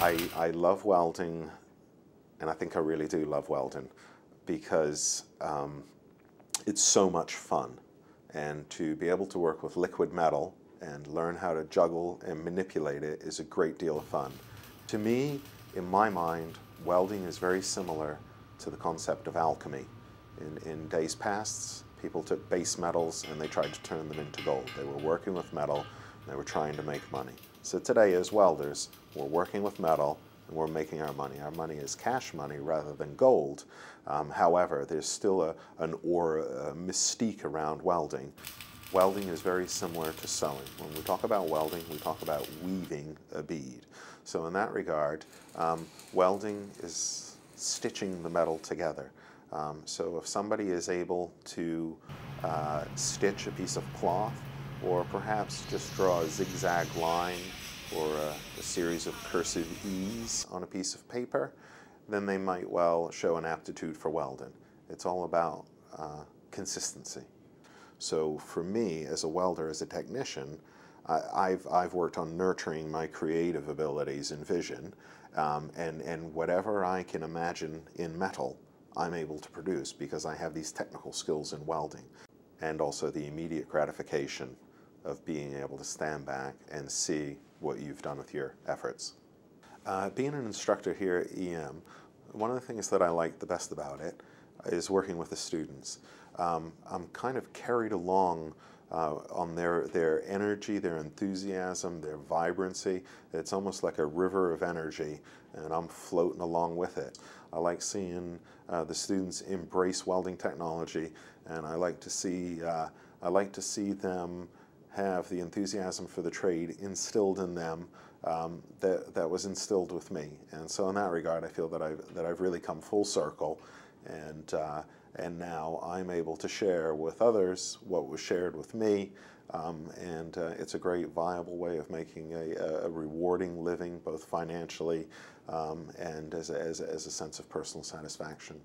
I, I love welding, and I think I really do love welding because um, it's so much fun. And to be able to work with liquid metal and learn how to juggle and manipulate it is a great deal of fun. To me, in my mind, welding is very similar to the concept of alchemy. In, in days past, people took base metals and they tried to turn them into gold. They were working with metal, they were trying to make money. So today as welders, we're working with metal and we're making our money. Our money is cash money rather than gold. Um, however, there's still a, an aura, a mystique around welding. Welding is very similar to sewing. When we talk about welding, we talk about weaving a bead. So in that regard, um, welding is stitching the metal together. Um, so if somebody is able to uh, stitch a piece of cloth or perhaps just draw a zigzag line or a, a, series of cursive E's on a piece of paper, then they might well show an aptitude for welding. It's all about uh, consistency. So for me, as a welder, as a technician, I, have I've worked on nurturing my creative abilities and vision, um, and, and whatever I can imagine in metal, I'm able to produce because I have these technical skills in welding and also the immediate gratification of being able to stand back and see what you've done with your efforts. Uh, being an instructor here at EM, one of the things that I like the best about it is working with the students. Um, I'm kind of carried along uh, on their, their energy, their enthusiasm, their vibrancy. It's almost like a river of energy, and I'm floating along with it. I like seeing uh, the students embrace welding technology, and I like to see uh, I like to see them have the enthusiasm for the trade instilled in them um, that that was instilled with me. And so, in that regard, I feel that I've that I've really come full circle, and uh, and now I'm able to share with others what was shared with me. Um, and uh, it's a great viable way of making a, a rewarding living, both financially um, and as a, as, a, as a sense of personal satisfaction.